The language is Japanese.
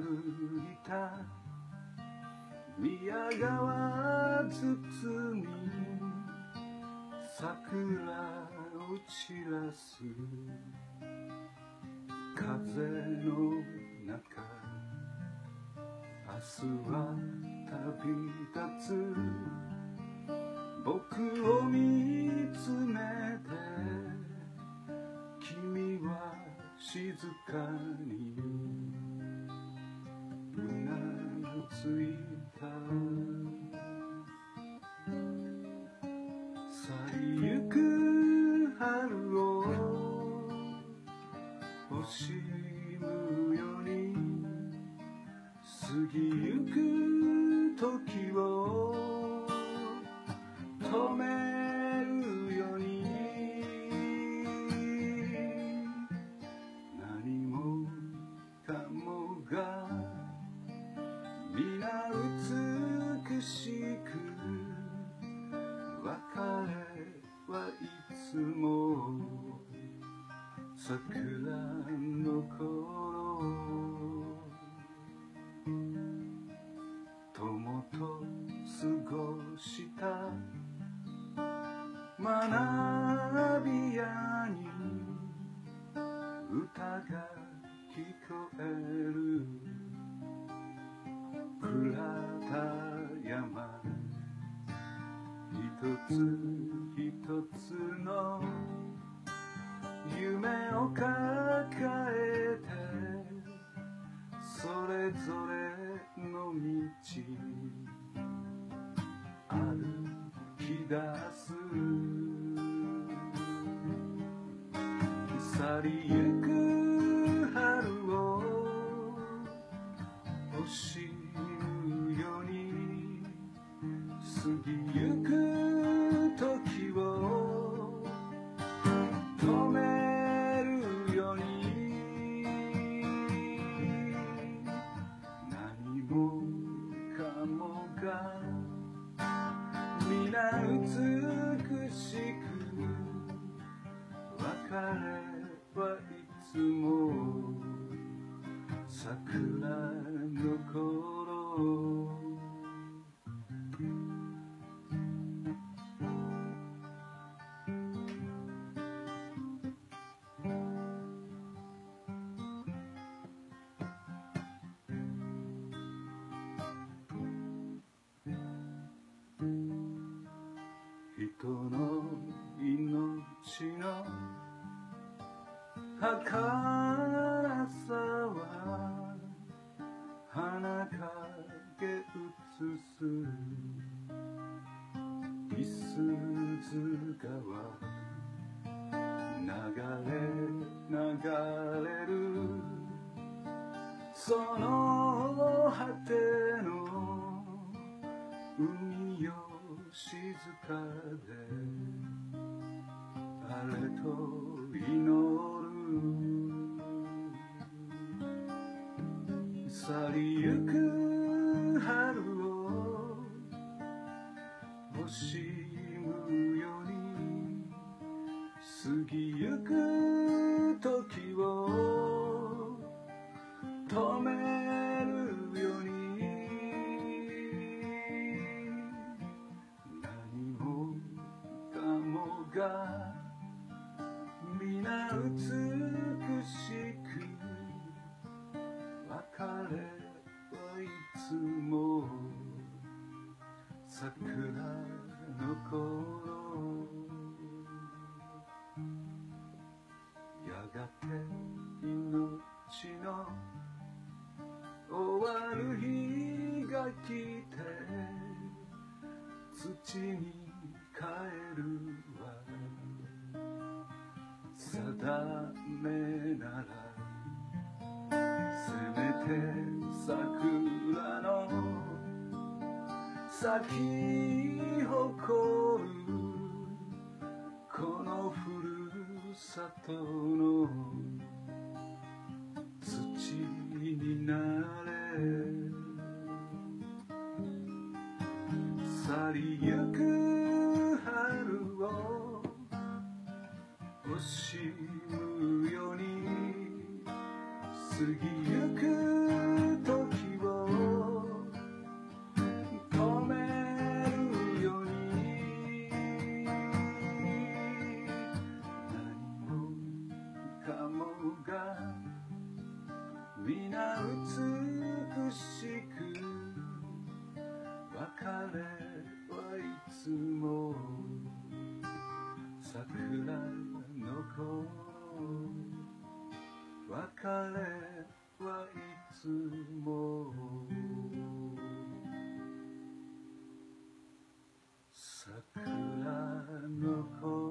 歩いた。宮川包み桜を散らす。風の中。明日は旅立つ。僕を見つめて。君は静かに。うなずいた。去りゆく春を惜しむように過ぎゆく美しく別れはいつも桜の頃。友と過ごした学び屋に歌が聞こえ一つ一つの夢を抱えてそれぞれの道歩き出す。去りゆく春を惜しむように過ぎ儚さは花影映すいすず川流れ流れるその果ての海よ静かであれと祈る去りゆく春を惜しむように過ぎゆく時を止めるように何もかもが皆美し土に帰るわ定めならせめて桜の咲き誇るこのふるさとのりゆく春を惜しむように過ぎゆくはいつも桜の声